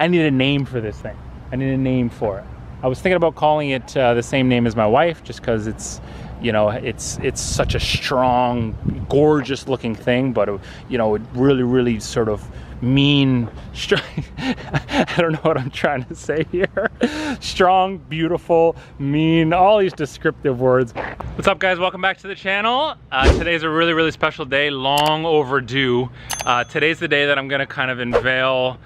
I need a name for this thing. I need a name for it. I was thinking about calling it uh, the same name as my wife, just because it's, you know, it's it's such a strong, gorgeous looking thing, but it, you know, it really, really sort of mean, I don't know what I'm trying to say here. Strong, beautiful, mean, all these descriptive words. What's up guys, welcome back to the channel. Uh, today's a really, really special day, long overdue. Uh, today's the day that I'm gonna kind of unveil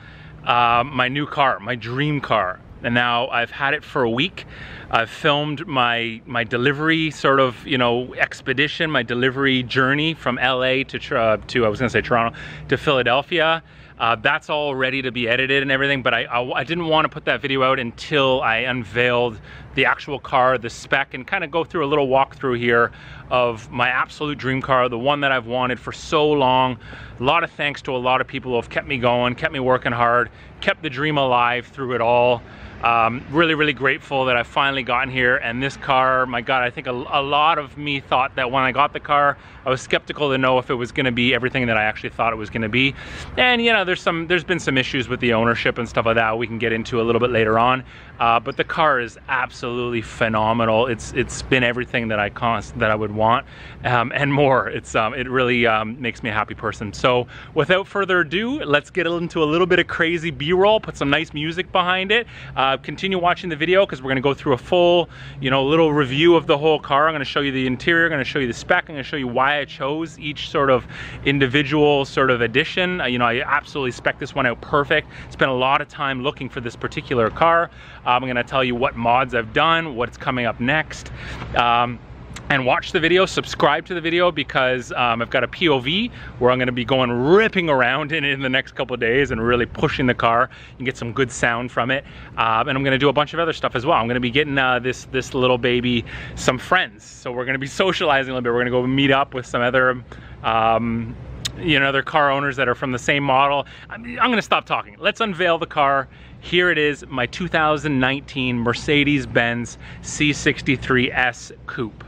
uh, my new car, my dream car. And now I've had it for a week. I've filmed my my delivery sort of you know expedition, my delivery journey from LA to uh, to I was gonna say Toronto to Philadelphia. Uh, that's all ready to be edited and everything, but I, I, I didn't want to put that video out until I unveiled the actual car, the spec, and kind of go through a little walkthrough here of my absolute dream car, the one that I've wanted for so long. A lot of thanks to a lot of people who have kept me going, kept me working hard, kept the dream alive through it all. Um, really, really grateful that I finally gotten here and this car, my God, I think a, a, lot of me thought that when I got the car, I was skeptical to know if it was gonna be everything that I actually thought it was gonna be. And you know, there's some, there's been some issues with the ownership and stuff like that we can get into a little bit later on. Uh, but the car is absolutely phenomenal. It's it's been everything that I that I would want um, and more. It's um, it really um, makes me a happy person. So without further ado, let's get into a little bit of crazy B-roll. Put some nice music behind it. Uh, continue watching the video because we're going to go through a full, you know, little review of the whole car. I'm going to show you the interior. I'm going to show you the spec. I'm going to show you why I chose each sort of individual sort of edition. Uh, you know, I absolutely spec this one out perfect. Spent a lot of time looking for this particular car. I'm gonna tell you what mods I've done, what's coming up next. Um, and watch the video, subscribe to the video because um, I've got a POV where I'm gonna be going ripping around in it in the next couple days and really pushing the car and get some good sound from it. Um, and I'm gonna do a bunch of other stuff as well. I'm gonna be getting uh, this, this little baby some friends. So we're gonna be socializing a little bit. We're gonna go meet up with some other um, you know, other car owners that are from the same model. I'm, I'm gonna stop talking. Let's unveil the car. Here it is, my 2019 Mercedes-Benz C63S Coupe.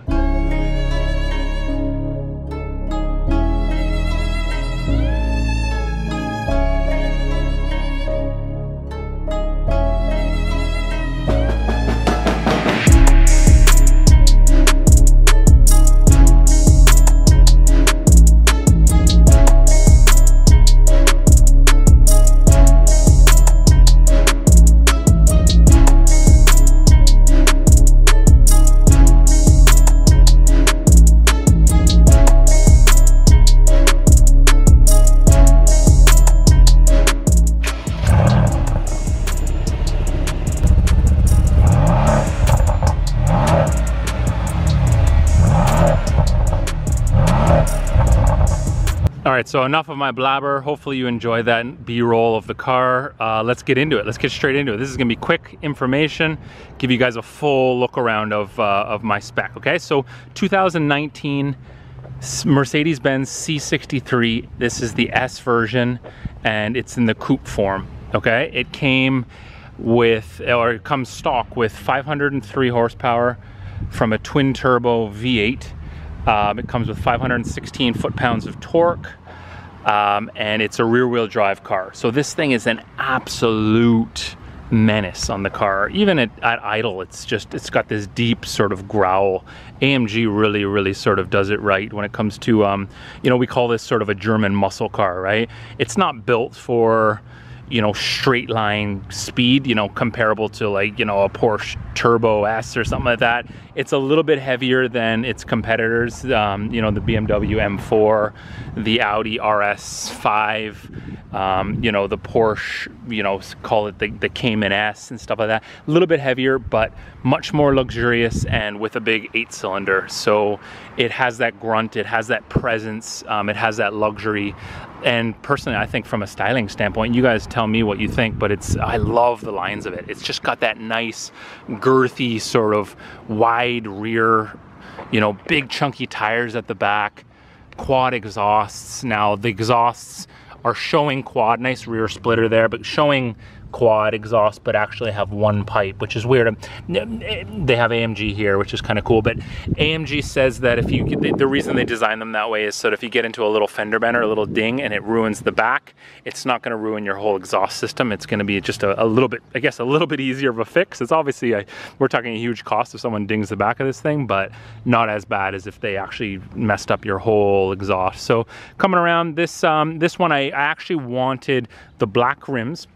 Right, so enough of my blabber. Hopefully you enjoy that B-roll of the car. Uh, let's get into it. Let's get straight into it. This is gonna be quick information, give you guys a full look around of, uh, of my spec, okay? So 2019 Mercedes-Benz C63. This is the S version and it's in the coupe form, okay? It came with, or it comes stock with 503 horsepower from a twin turbo V8. Um, it comes with 516 foot-pounds of torque, um, and it's a rear wheel drive car. So this thing is an absolute menace on the car. Even at, at, idle, it's just, it's got this deep sort of growl. AMG really, really sort of does it right when it comes to, um, you know, we call this sort of a German muscle car, right? It's not built for, you know, straight line speed, you know, comparable to like, you know, a Porsche Turbo S or something like that. It's a little bit heavier than its competitors, um, you know, the BMW M4, the Audi RS5, um, you know, the Porsche, you know, call it the, the Cayman S and stuff like that. A little bit heavier, but much more luxurious and with a big eight cylinder. So it has that grunt, it has that presence, um, it has that luxury and personally I think from a styling standpoint you guys tell me what you think but it's I love the lines of it it's just got that nice girthy sort of wide rear you know big chunky tires at the back quad exhausts. Now the exhausts are showing quad nice rear splitter there but showing quad exhaust, but actually have one pipe, which is weird. They have AMG here, which is kind of cool, but AMG says that if you, the reason they design them that way is so that if you get into a little fender bender, a little ding, and it ruins the back, it's not gonna ruin your whole exhaust system. It's gonna be just a, a little bit, I guess, a little bit easier of a fix. It's obviously, a, we're talking a huge cost if someone dings the back of this thing, but not as bad as if they actually messed up your whole exhaust. So coming around this, um, this one, I, I actually wanted the black rims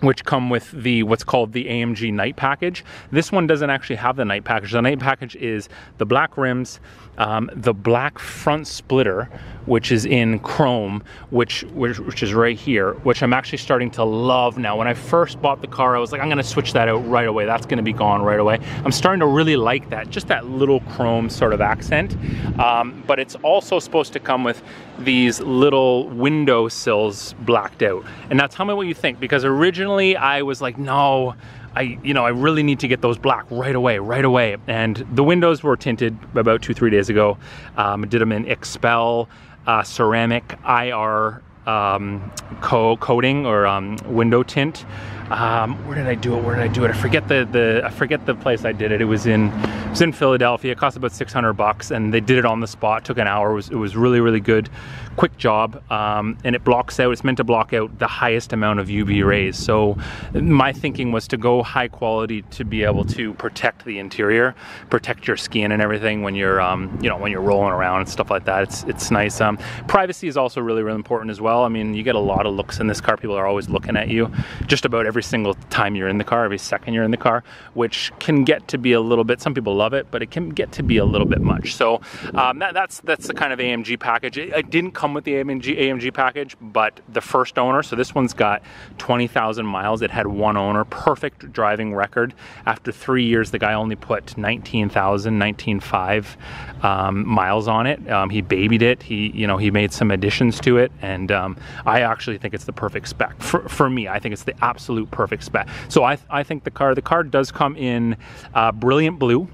which come with the what's called the AMG night package. This one doesn't actually have the night package. The night package is the black rims, um, the black front splitter, which is in chrome, which, which, which is right here, which I'm actually starting to love now. When I first bought the car, I was like, I'm gonna switch that out right away. That's gonna be gone right away. I'm starting to really like that, just that little chrome sort of accent. Um, but it's also supposed to come with these little window sills blacked out. And now tell me what you think, because originally I was like, no, I, you know, I really need to get those black right away, right away. And the windows were tinted about two, three days ago. Um, did them in XPEL uh, ceramic IR um, co coating or um, window tint. Um, where did I do it? Where did I do it? I forget the the I forget the place I did it. It was in it was in Philadelphia. It cost about 600 bucks, and they did it on the spot. Took an hour. It was it was really really good, quick job, um, and it blocks out. It's meant to block out the highest amount of UV rays. So my thinking was to go high quality to be able to protect the interior, protect your skin and everything when you're um, you know when you're rolling around and stuff like that. It's it's nice. Um, privacy is also really really important as well. I mean you get a lot of looks in this car. People are always looking at you. Just about every every single time you're in the car, every second you're in the car, which can get to be a little bit, some people love it, but it can get to be a little bit much. So um, that, that's that's the kind of AMG package. It, it, didn't come with the AMG, AMG package, but the first owner, so this one's got 20,000 miles. It had one owner, perfect driving record. After three years, the guy only put 19,000, 19.5 um, miles on it. Um, he babied it. He, you know, he made some additions to it, and um, I actually think it's the perfect spec for, for me. I think it's the absolute perfect spec. So I, I think the car, the car does come in uh, brilliant blue,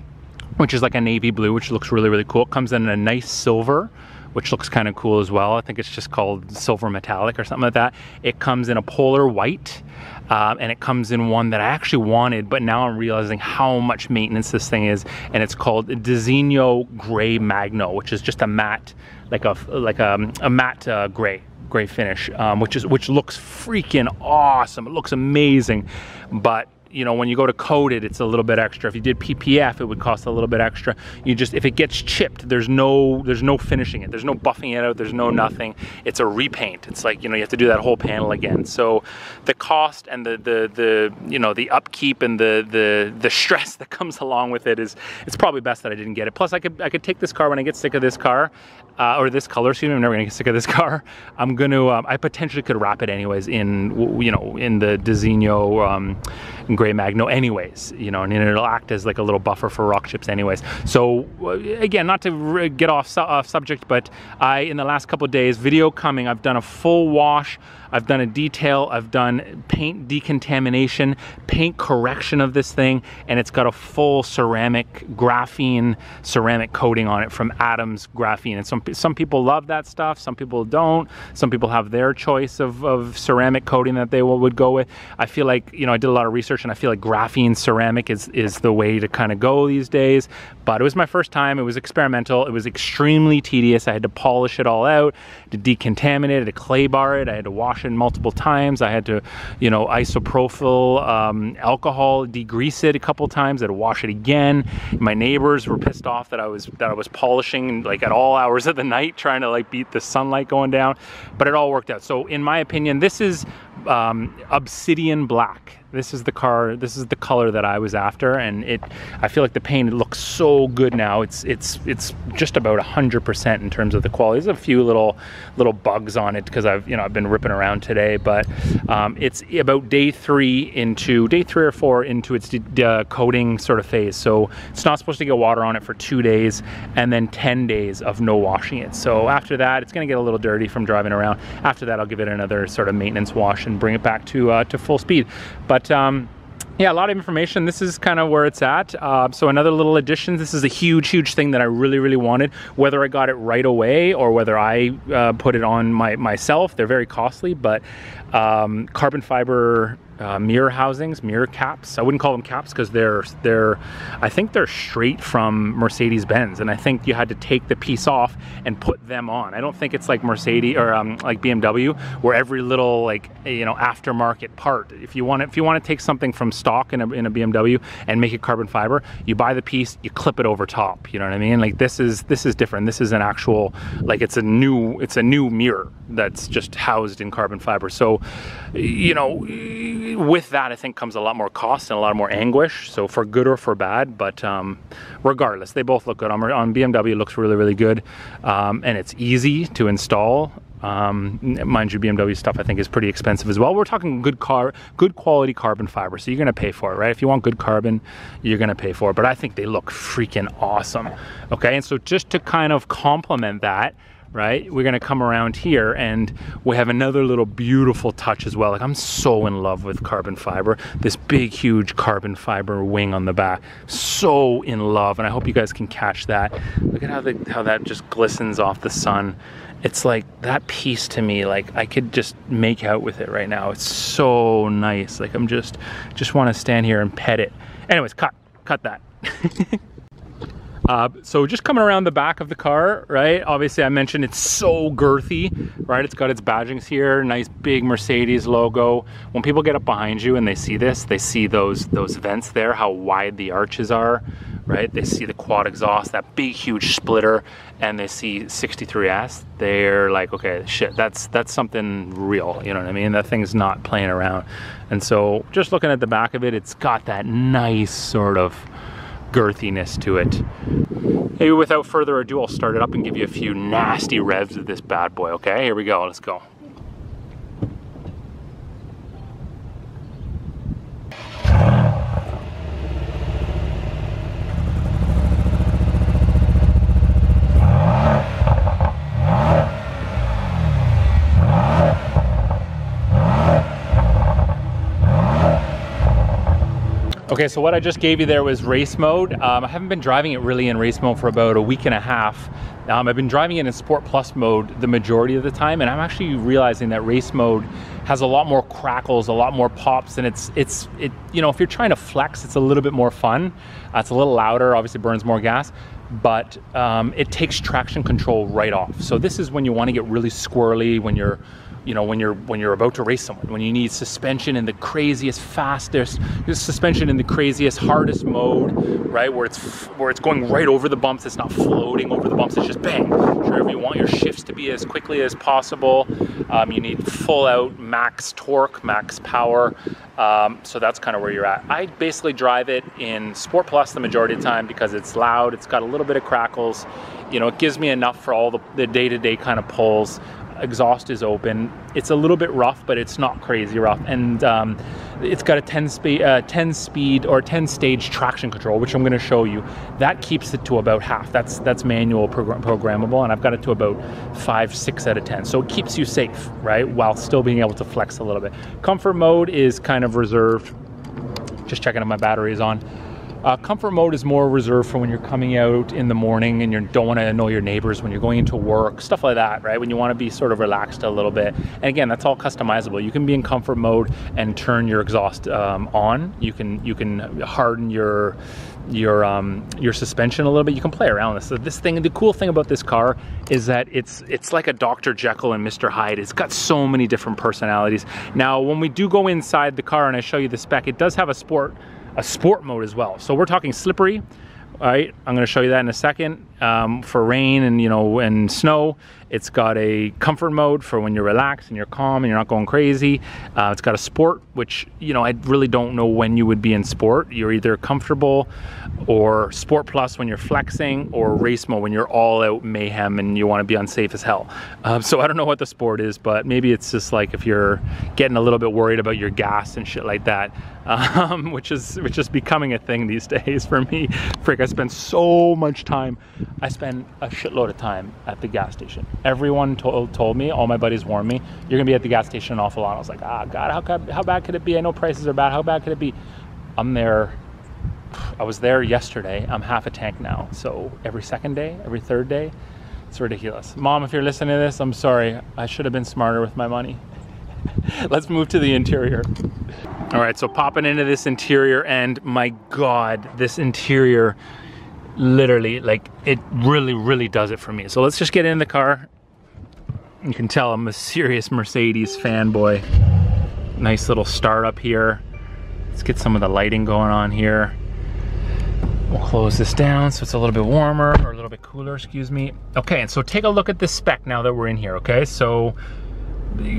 which is like a navy blue, which looks really, really cool. It comes in a nice silver, which looks kind of cool as well. I think it's just called silver metallic or something like that. It comes in a polar white. Um, and it comes in one that I actually wanted, but now I'm realizing how much maintenance this thing is, and it's called Designo Gray Magno, which is just a matte, like a like a, a matte uh, gray gray finish, um, which is which looks freaking awesome. It looks amazing, but you know, when you go to coat it, it's a little bit extra. If you did PPF, it would cost a little bit extra. You just, if it gets chipped, there's no, there's no finishing it. There's no buffing it out. There's no nothing. It's a repaint. It's like, you know, you have to do that whole panel again. So the cost and the, the, the, you know, the upkeep and the, the, the stress that comes along with it is, it's probably best that I didn't get it. Plus I could, I could take this car when I get sick of this car, uh, or this color scheme. I'm never gonna get sick of this car. I'm gonna, um, I potentially could wrap it anyways in, you know, in the Designo um, Gray Magno anyways, you know, and it'll act as like a little buffer for rock chips anyways. So uh, again, not to get off, su off subject, but I, in the last couple days, video coming, I've done a full wash I've done a detail, I've done paint decontamination, paint correction of this thing, and it's got a full ceramic graphene ceramic coating on it from Adams Graphene. And some, some people love that stuff, some people don't. Some people have their choice of, of ceramic coating that they will, would go with. I feel like, you know, I did a lot of research and I feel like graphene ceramic is, is the way to kind of go these days. But it was my first time, it was experimental, it was extremely tedious. I had to polish it all out, to decontaminate it, to clay bar it, I had to wash it multiple times. I had to, you know, isopropyl um, alcohol degrease it a couple times. I had to wash it again. My neighbors were pissed off that I was that I was polishing like at all hours of the night, trying to like beat the sunlight going down. But it all worked out. So in my opinion, this is um, obsidian black this is the car this is the color that I was after and it I feel like the paint looks so good now. It's it's it's just about 100% in terms of the quality. There's a few little little bugs on it because I've you know I've been ripping around today but um, it's about day three into day three or four into its uh, coating sort of phase. So it's not supposed to get water on it for two days and then 10 days of no washing it. So after that it's gonna get a little dirty from driving around. After that I'll give it another sort of maintenance wash and bring it back to uh, to full speed. But but um, yeah, a lot of information. This is kind of where it's at. Uh, so another little addition. This is a huge, huge thing that I really, really wanted. Whether I got it right away or whether I uh, put it on my myself, they're very costly. But um, carbon fiber uh, mirror housings, mirror caps. I wouldn't call them caps because they're they're I think they're straight from Mercedes Benz, and I think you had to take the piece off and put them on. I don't think it's like Mercedes or um, like BMW where every little like you know aftermarket part. If you want if you want to take something from stock in a, in a BMW and make it carbon fiber, you buy the piece, you clip it over top. You know what I mean? Like this is this is different. This is an actual like it's a new it's a new mirror that's just housed in carbon fiber. So you know with that, I think comes a lot more cost and a lot more anguish. So for good or for bad, but um, regardless, they both look good. On, on BMW, looks really, really good, um, and it's easy to install. Um, mind you, BMW stuff I think is pretty expensive as well. We're talking good car, good quality carbon fiber, so you're gonna pay for it, right? If you want good carbon, you're gonna pay for it. But I think they look freaking awesome. Okay, and so just to kind of complement that, right? We're gonna come around here and we have another little beautiful touch as well. Like I'm so in love with carbon fiber. This big, huge carbon fiber wing on the back. So in love, and I hope you guys can catch that. Look at how, the, how that just glistens off the sun. It's like that piece to me, like I could just make out with it right now. It's so nice. Like I'm just, just wanna stand here and pet it. Anyways, cut, cut that. Uh, so just coming around the back of the car, right? Obviously I mentioned it's so girthy, right? It's got its badgings here, nice big Mercedes logo. When people get up behind you and they see this, they see those, those vents there, how wide the arches are, right? They see the quad exhaust, that big, huge splitter, and they see 63S. They're like, okay, shit, that's, that's something real, you know what I mean? That thing's not playing around. And so just looking at the back of it, it's got that nice sort of, girthiness to it. Maybe without further ado, I'll start it up and give you a few nasty revs of this bad boy, okay? Here we go, let's go. Okay, so what I just gave you there was race mode. Um, I haven't been driving it really in race mode for about a week and a half. Um, I've been driving it in Sport Plus mode the majority of the time, and I'm actually realizing that race mode has a lot more crackles, a lot more pops, and it's it's it. You know, if you're trying to flex, it's a little bit more fun. Uh, it's a little louder, obviously burns more gas, but um, it takes traction control right off. So this is when you want to get really squirrely when you're you know when you're when you're about to race someone when you need suspension in the craziest fastest suspension in the craziest hardest mode right? Where it's where it's going right over the bumps it's not floating over the bumps it's just bang. Sure you want your shifts to be as quickly as possible um, you need full out max torque max power um, so that's kind of where you're at. I basically drive it in Sport Plus the majority of the time because it's loud it's got a little bit of crackles. You know it gives me enough for all the, the day-to-day -day kind of pulls exhaust is open. It's a little bit rough, but it's not crazy rough. And um, it's got a 10 speed, uh, 10 speed or 10 stage traction control, which I'm going to show you. That keeps it to about half. That's that's manual program programmable, and I've got it to about five, six out of 10. So it keeps you safe, right, while still being able to flex a little bit. Comfort mode is kind of reserved. Just checking if my battery is on. Uh, comfort mode is more reserved for when you're coming out in the morning and you don't want to annoy your neighbors when you're going into work, stuff like that, right? When you want to be sort of relaxed a little bit. And again, that's all customizable. You can be in comfort mode and turn your exhaust um, on. You can you can harden your your um, your suspension a little bit. You can play around with this. So this thing, the cool thing about this car is that it's it's like a Dr. Jekyll and Mr. Hyde. It's got so many different personalities. Now, when we do go inside the car and I show you the spec, it does have a sport a sport mode as well. So we're talking slippery, all right, I'm gonna show you that in a second. Um, for rain and you know and snow, it's got a comfort mode for when you're relaxed and you're calm and you're not going crazy. Uh, it's got a sport, which you know I really don't know when you would be in sport. You're either comfortable or sport plus when you're flexing or race mode when you're all out mayhem and you want to be unsafe as hell. Um, so I don't know what the sport is, but maybe it's just like if you're getting a little bit worried about your gas and shit like that, um, which is which is becoming a thing these days for me. Frick, I spend so much time. I spend a shitload of time at the gas station. Everyone told, told me, all my buddies warned me, you're gonna be at the gas station an awful lot. I was like, ah, God, how, how bad could it be? I know prices are bad. How bad could it be? I'm there. I was there yesterday. I'm half a tank now. So every second day, every third day, it's ridiculous. Mom, if you're listening to this, I'm sorry. I should have been smarter with my money. let's move to the interior. All right, so popping into this interior and my God, this interior literally, like it really, really does it for me. So let's just get in the car. You can tell I'm a serious Mercedes fanboy. Nice little start up here. Let's get some of the lighting going on here. We'll close this down so it's a little bit warmer or a little bit cooler, excuse me. Okay, and so take a look at this spec now that we're in here, okay? So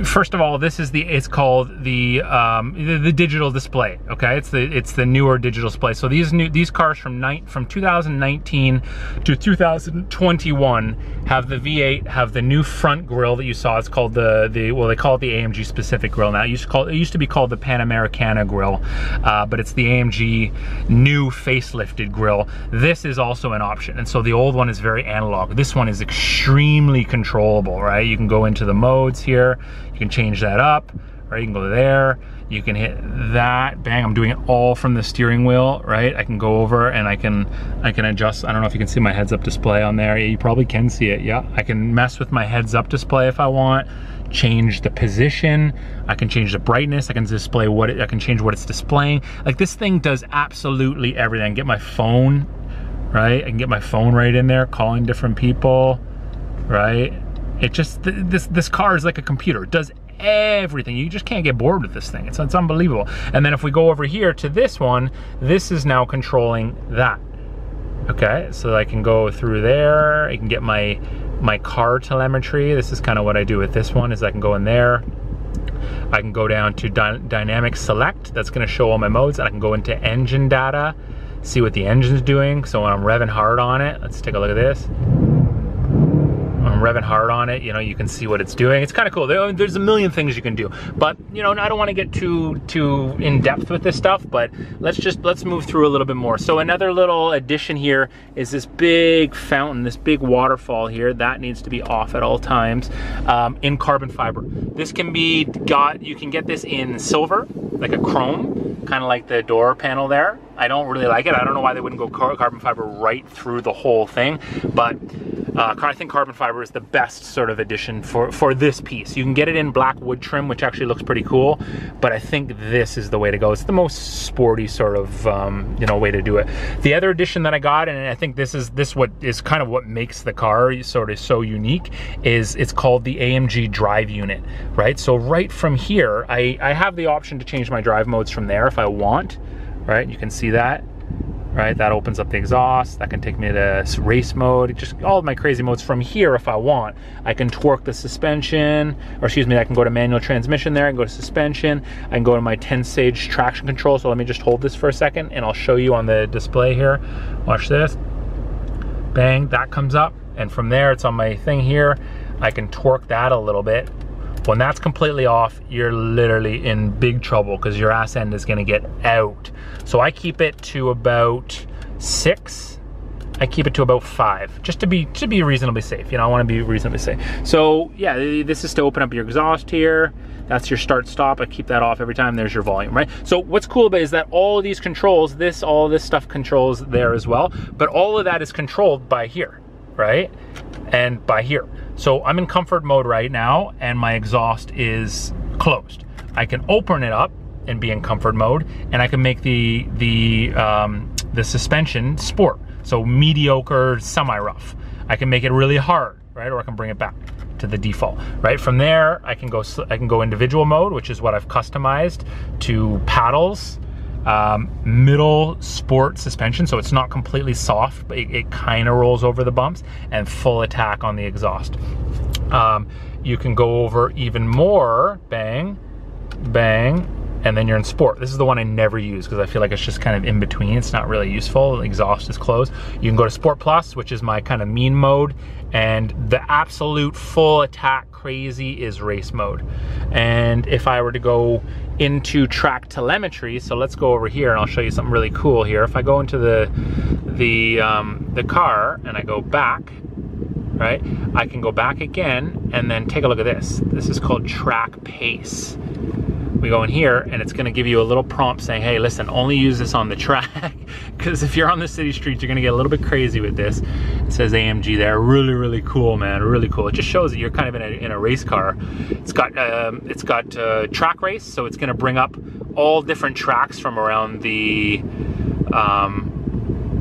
first of all, this is the it's called the, um, the, the digital display. Okay, it's the it's the newer digital display. So these new these cars from night from 2019 to 2021 have the V8 have the new front grille that you saw. It's called the the well they call it the AMG specific grille now. It used to call it used to be called the Panamericana grille, uh, but it's the AMG new facelifted grille. This is also an option, and so the old one is very analog. This one is extremely controllable. Right, you can go into the modes here. You can change that up, right? You can go there, you can hit that, bang, I'm doing it all from the steering wheel, right? I can go over and I can I can adjust, I don't know if you can see my heads up display on there. You probably can see it, yeah. I can mess with my heads up display if I want, change the position, I can change the brightness, I can display what it, I can change what it's displaying. Like this thing does absolutely everything. Get my phone, right? I can get my phone right in there, calling different people, right? It just, this, this car is like a computer. It does everything. You just can't get bored with this thing. It's, it's unbelievable. And then if we go over here to this one, this is now controlling that. Okay, so I can go through there. I can get my my car telemetry. This is kind of what I do with this one is I can go in there. I can go down to dy dynamic select. That's gonna show all my modes. And I can go into engine data, see what the engine's doing. So when I'm revving hard on it, let's take a look at this. Revving hard on it, you know, you can see what it's doing. It's kind of cool. There's a million things you can do. But, you know, I don't want to get too too in depth with this stuff, but let's just let's move through a little bit more. So another little addition here is this big fountain, this big waterfall here. That needs to be off at all times um, in carbon fiber. This can be got, you can get this in silver, like a chrome, kind of like the door panel there. I don't really like it. I don't know why they wouldn't go carbon fiber right through the whole thing, but uh, I think carbon fiber is the best sort of addition for, for this piece. You can get it in black wood trim, which actually looks pretty cool, but I think this is the way to go. It's the most sporty sort of, um, you know, way to do it. The other addition that I got, and I think this is this what is kind of what makes the car sort of so unique, is it's called the AMG drive unit, right? So right from here, I, I have the option to change my drive modes from there if I want, right? You can see that right? That opens up the exhaust. That can take me to race mode. Just all of my crazy modes from here if I want. I can torque the suspension, or excuse me, I can go to manual transmission there. I can go to suspension. I can go to my 10-stage traction control. So let me just hold this for a second and I'll show you on the display here. Watch this. Bang, that comes up. And from there, it's on my thing here. I can torque that a little bit when that's completely off, you're literally in big trouble because your ass end is gonna get out. So I keep it to about six. I keep it to about five, just to be to be reasonably safe. You know, I want to be reasonably safe. So yeah, this is to open up your exhaust here. That's your start stop. I keep that off every time. There's your volume, right? So what's cool about is that all of these controls, this, all this stuff controls there as well, but all of that is controlled by here, right? And by here. So I'm in comfort mode right now and my exhaust is closed. I can open it up and be in comfort mode and I can make the, the, um, the suspension sport. So mediocre, semi-rough. I can make it really hard, right? Or I can bring it back to the default, right? From there, I can go I can go individual mode, which is what I've customized to paddles, um, middle sport suspension, so it's not completely soft, but it, it kind of rolls over the bumps, and full attack on the exhaust. Um, you can go over even more, bang, bang, and then you're in sport. This is the one I never use because I feel like it's just kind of in between. It's not really useful. Exhaust is closed. You can go to Sport Plus, which is my kind of mean mode, and the absolute full attack crazy is race mode. And if I were to go into track telemetry, so let's go over here and I'll show you something really cool here. If I go into the the um, the car and I go back, right? I can go back again and then take a look at this. This is called track pace we go in here and it's gonna give you a little prompt saying, hey, listen, only use this on the track. Because if you're on the city streets, you're gonna get a little bit crazy with this. It says AMG there, really, really cool, man, really cool. It just shows that you're kind of in a, in a race car. It's got, um, it's got uh, track race, so it's gonna bring up all different tracks from around the, um,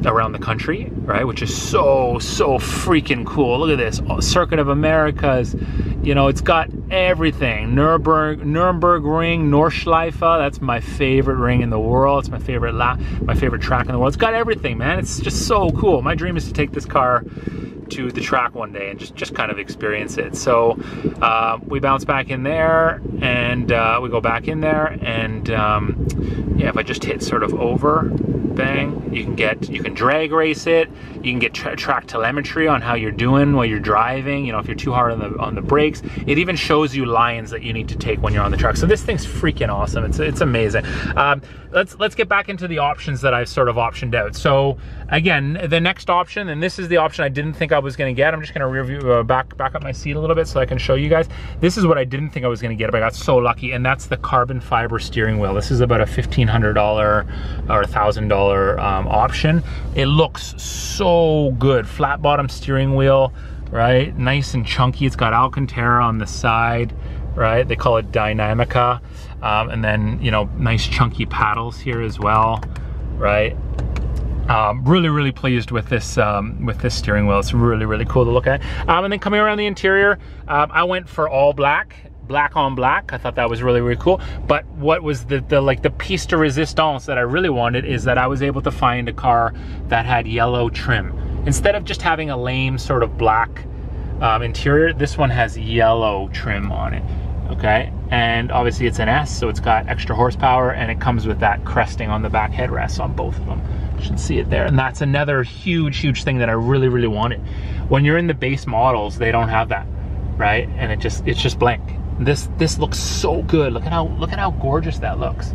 around the country, right? Which is so, so freaking cool. Look at this, Circuit of Americas. You know, it's got everything. Nuremberg, Nuremberg Ring, Nordschleife. That's my favorite ring in the world. It's my favorite la my favorite track in the world. It's got everything, man. It's just so cool. My dream is to take this car to the track one day and just, just kind of experience it. So uh, we bounce back in there and uh, we go back in there and um, yeah, if I just hit sort of over, bang, you can get, you can drag race it, you can get tra track telemetry on how you're doing while you're driving, you know, if you're too hard on the, on the brakes. It even shows you lines that you need to take when you're on the track. So this thing's freaking awesome. It's, it's amazing. Um, let's, let's get back into the options that I've sort of optioned out. So again, the next option, and this is the option I didn't think I was gonna get. I'm just gonna review, uh, back, back up my seat a little bit so I can show you guys. This is what I didn't think I was gonna get, but I got so lucky, and that's the carbon fiber steering wheel. This is about a $1,500 or $1,000 um, option. It looks so good. Flat bottom steering wheel, right? Nice and chunky. It's got Alcantara on the side, right? They call it Dinamica. Um, and then, you know, nice chunky paddles here as well, right? Um, really, really pleased with this um, with this steering wheel. It's really, really cool to look at. Um, and then coming around the interior, um, I went for all black, black on black. I thought that was really, really cool. But what was the, the like the piece de resistance that I really wanted is that I was able to find a car that had yellow trim. Instead of just having a lame sort of black um, interior, this one has yellow trim on it okay? And obviously it's an S, so it's got extra horsepower and it comes with that cresting on the back headrests on both of them. You should see it there. And that's another huge, huge thing that I really, really wanted. When you're in the base models, they don't have that, right? And it just, it's just blank. This, this looks so good. Look at how, look at how gorgeous that looks,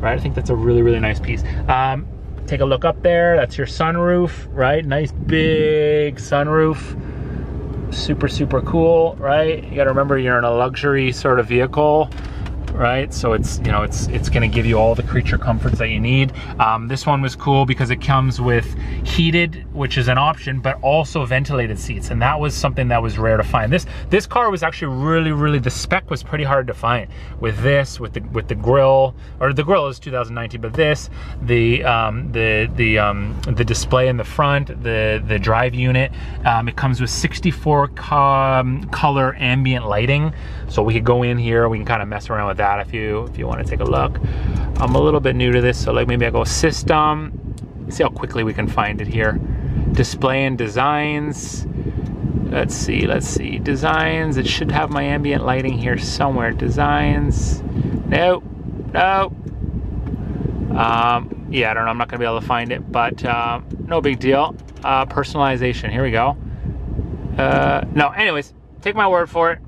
right? I think that's a really, really nice piece. Um, take a look up there. That's your sunroof, right? Nice big sunroof super, super cool, right? You gotta remember you're in a luxury sort of vehicle right? So it's, you know, it's it's gonna give you all the creature comforts that you need. Um, this one was cool because it comes with heated, which is an option, but also ventilated seats. And that was something that was rare to find. This this car was actually really, really, the spec was pretty hard to find. With this, with the with the grill, or the grill is 2019, but this, the um, the the um, the display in the front, the the drive unit, um, it comes with 64 co color ambient lighting. So we could go in here, we can kind of mess around with that if you if you want to take a look. I'm a little bit new to this, so like maybe I go system. See how quickly we can find it here. Display and designs. Let's see, let's see. Designs, it should have my ambient lighting here somewhere. Designs. Nope, nope. Um, yeah, I don't know, I'm not gonna be able to find it, but uh, no big deal. Uh, personalization, here we go. Uh, no, anyways, take my word for it.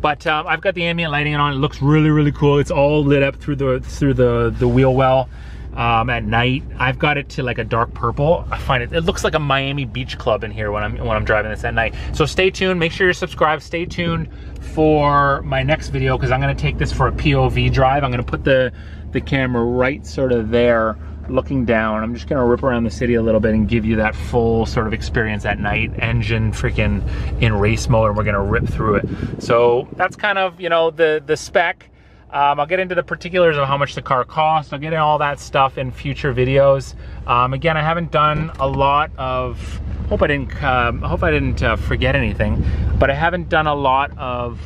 But um, I've got the ambient lighting on. It looks really, really cool. It's all lit up through the through the the wheel well um, at night. I've got it to like a dark purple. I find it, it looks like a Miami beach club in here when I'm when I'm driving this at night. So stay tuned, make sure you're subscribed. Stay tuned for my next video because I'm gonna take this for a POV drive. I'm gonna put the, the camera right sort of there looking down. I'm just gonna rip around the city a little bit and give you that full sort of experience at night, engine freaking in race mode, and we're gonna rip through it. So that's kind of, you know, the, the spec. Um, I'll get into the particulars of how much the car costs. I'll get into all that stuff in future videos. Um, again, I haven't done a lot of, hope I didn't, um, hope I didn't uh, forget anything, but I haven't done a lot of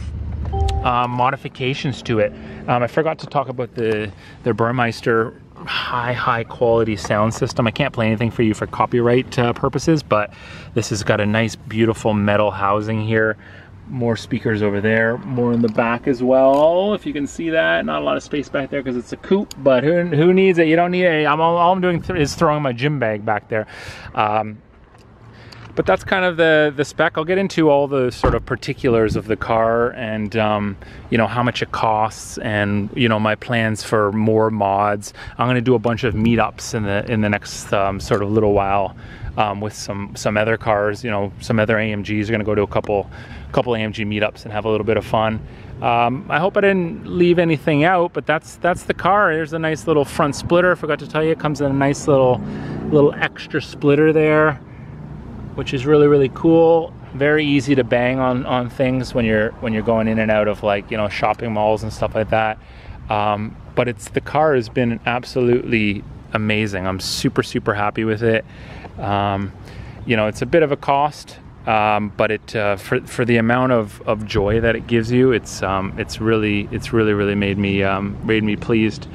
um, modifications to it. Um, I forgot to talk about the, the Burmester high, high quality sound system. I can't play anything for you for copyright uh, purposes, but this has got a nice, beautiful metal housing here. More speakers over there, more in the back as well, if you can see that. Not a lot of space back there because it's a coupe, but who, who needs it? You don't need it. I'm, all, all I'm doing th is throwing my gym bag back there. Um, but that's kind of the the spec. I'll get into all the sort of particulars of the car and um, you know how much it costs and you know my plans for more mods. I'm going to do a bunch of meetups in the in the next um, sort of little while um, with some some other cars. You know some other AMGs. are going to go to a couple couple AMG meetups and have a little bit of fun. Um, I hope I didn't leave anything out, but that's that's the car. There's a nice little front splitter. I forgot to tell you, it comes in a nice little little extra splitter there, which is really really cool. Very easy to bang on on things when you're when you're going in and out of like you know shopping malls and stuff like that. Um, but it's the car has been absolutely amazing. I'm super super happy with it. Um, you know, it's a bit of a cost um, but it uh, for for the amount of, of joy that it gives you, it's um, it's really it's really really made me um, made me pleased.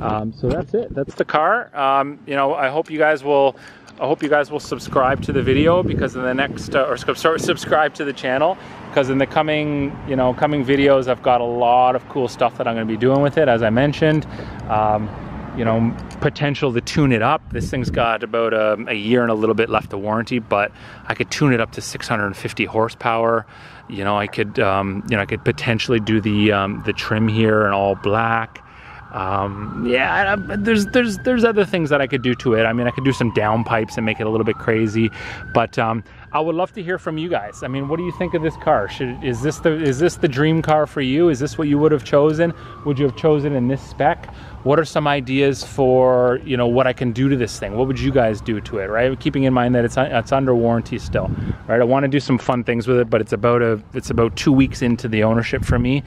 Um, so that's it. That's the car. Um, you know, I hope you guys will. I hope you guys will subscribe to the video because in the next uh, or subscribe to the channel because in the coming you know coming videos I've got a lot of cool stuff that I'm going to be doing with it as I mentioned. Um, you know, potential to tune it up. This thing's got about a, a, year and a little bit left of warranty, but I could tune it up to 650 horsepower. You know, I could, um, you know, I could potentially do the um, the trim here in all black. Um, yeah, there's there's there's other things that I could do to it. I mean, I could do some downpipes and make it a little bit crazy, but um, I would love to hear from you guys. I mean, what do you think of this car? Should is this the is this the dream car for you? Is this what you would have chosen? Would you have chosen in this spec? What are some ideas for you know what I can do to this thing? What would you guys do to it? Right, keeping in mind that it's it's under warranty still. Right, I want to do some fun things with it, but it's about a it's about two weeks into the ownership for me.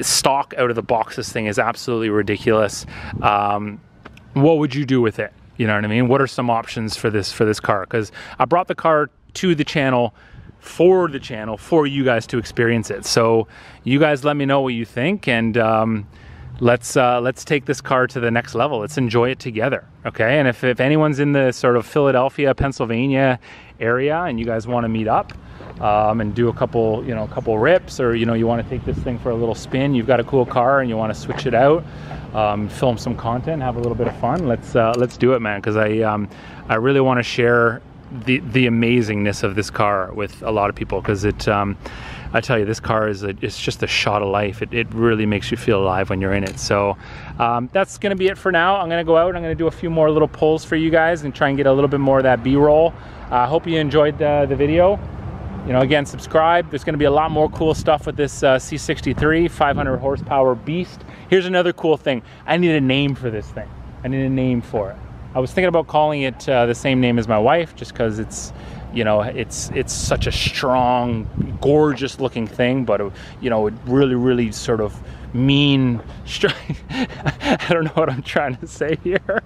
Stock out of the box, this thing is absolutely ridiculous. Um, what would you do with it? You know what I mean? What are some options for this for this car? Because I brought the car to the channel for the channel for you guys to experience it. So you guys let me know what you think and um, let's uh, let's take this car to the next level. Let's enjoy it together. Okay. And if, if anyone's in the sort of Philadelphia, Pennsylvania area and you guys want to meet up um, and do a couple, you know, a couple rips or, you know, you want to take this thing for a little spin, you've got a cool car and you want to switch it out, um, film some content, have a little bit of fun. Let's, uh, let's do it, man. Cause I, um, I really want to share the the amazingness of this car with a lot of people because it um, I tell you this car is a, it's just a shot of life. It, it really makes you feel alive when you're in it. So um, that's gonna be it for now. I'm gonna go out I'm gonna do a few more little pulls for you guys and try and get a little bit more of that b-roll. I uh, hope you enjoyed the, the video. You know again subscribe. There's to be a lot more cool stuff with this uh, C63 500 horsepower beast. Here's another cool thing. I need a name for this thing. I need a name for it. I was thinking about calling it uh, the same name as my wife, just because it's, you know, it's it's such a strong, gorgeous looking thing, but you know, it really, really sort of mean. strong, I don't know what I'm trying to say here.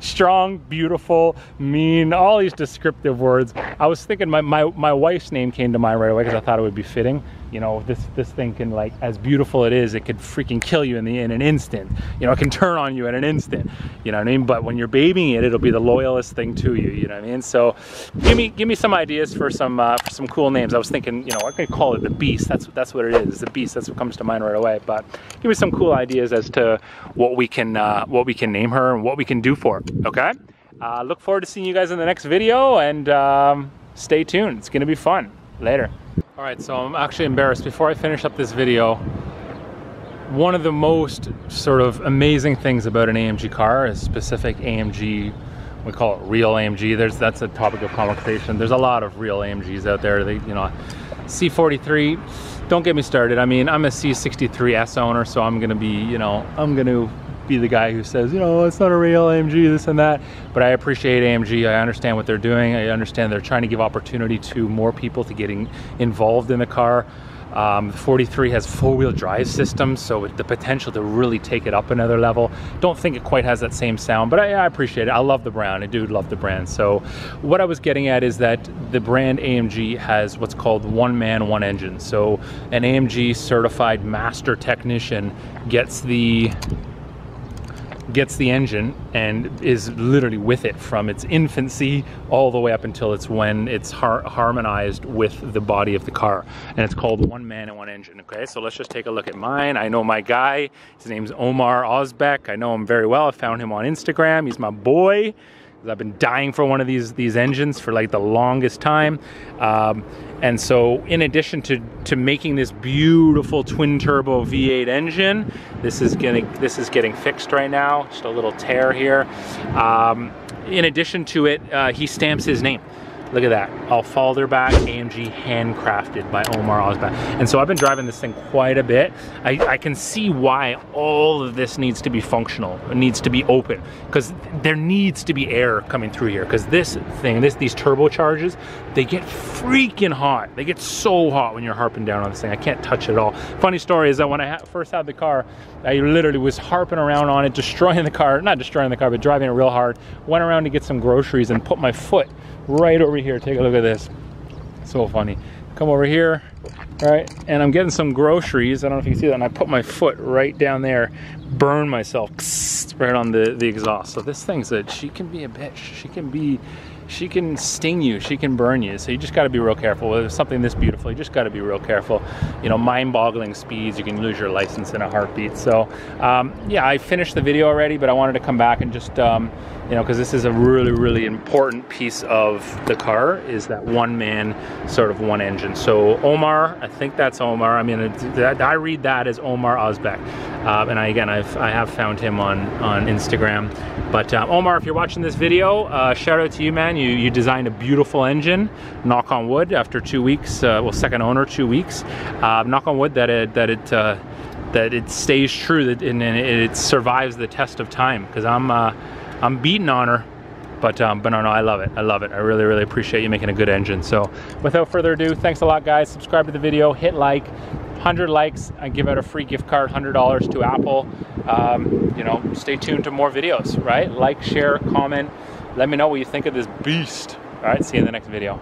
Strong, beautiful, mean, all these descriptive words. I was thinking my my my wife's name came to mind right away because I thought it would be fitting you know this this thing can like as beautiful it is it could freaking kill you in the in an instant. You know it can turn on you in an instant. You know what i mean? But when you're babying it it'll be the loyalest thing to you you know what i mean? So give me give me some ideas for some uh, for some cool names. I was thinking you know i could call it the beast. That's that's what it is. The beast. That's what comes to mind right away. But give me some cool ideas as to what we can uh, what we can name her and what we can do for her okay? Uh, look forward to seeing you guys in the next video and um, stay tuned. It's gonna be fun. Later all right, so I'm actually embarrassed. Before I finish up this video, one of the most sort of amazing things about an AMG car is specific AMG, we call it real AMG. There's That's a topic of conversation. There's a lot of real AMGs out there. They, you know, C43, don't get me started. I mean, I'm a C63S owner, so I'm gonna be, you know, I'm gonna be the guy who says, you know, it's not a real AMG, this and that. But I appreciate AMG. I understand what they're doing. I understand they're trying to give opportunity to more people to getting involved in the car. Um, the 43 has four-wheel drive system, so the potential to really take it up another level. Don't think it quite has that same sound, but I, I, appreciate it. I love the brand. I do love the brand. So what I was getting at is that the brand AMG has what's called one man, one engine. So an AMG certified master technician gets the gets the engine and is literally with it from its infancy all the way up until it's when it's har harmonized with the body of the car. And it's called One Man and One Engine. Okay, so let's just take a look at mine. I know my guy. His name's Omar Ozbek. I know him very well. I found him on Instagram. He's my boy. I've been dying for one of these these engines for like the longest time. Um, and so in addition to, to making this beautiful twin turbo V8 engine, this is getting this is getting fixed right now. Just a little tear here. Um, in addition to it, uh, he stamps his name. Look at that. Affalterbach AMG handcrafted by Omar Ozbek. And so I've been driving this thing quite a bit. I, I can see why all of this needs to be functional. It needs to be open because there needs to be air coming through here because this thing, this these turbocharges, they get freaking hot. They get so hot when you're harping down on this thing. I can't touch it at all. Funny story is that when I ha first had the car, I literally was harping around on it, destroying the car, not destroying the car, but driving it real hard. Went around to get some groceries and put my foot right over here. Take a look at this. So funny. Come over here, right? And I'm getting some groceries. I don't know if you can see that. And I put my foot right down there, burn myself right on the, the exhaust. So this thing's that she can be a bitch. She can be she can sting you, she can burn you. So you just got to be real careful. With something this beautiful, you just got to be real careful. You know, mind-boggling speeds, you can lose your license in a heartbeat. So um, yeah, I finished the video already, but I wanted to come back and just, um, you know, because this is a really, really important piece of the car is that one man, sort of one engine. So Omar, I think that's Omar. I mean, I read that as Omar Ozbek. Uh, and I, again, I've, I have found him on, on Instagram. But uh, Omar, if you're watching this video, uh, shout out to you, man. You, you designed a beautiful engine, knock on wood, after two weeks, uh, well, second owner, two weeks. Uh, knock on wood that it, that it, uh, that it stays true that, and, and, it survives the test of time. Because I'm, uh, I'm beating on her, but um, but no, no, I love it. I love it. I really, really appreciate you making a good engine. So without further ado, thanks a lot, guys. Subscribe to the video, hit like. 100 likes, I give out a free gift card, $100 to Apple. Um, you know, stay tuned to more videos, right? Like, share, comment. Let me know what you think of this beast. All right, see you in the next video.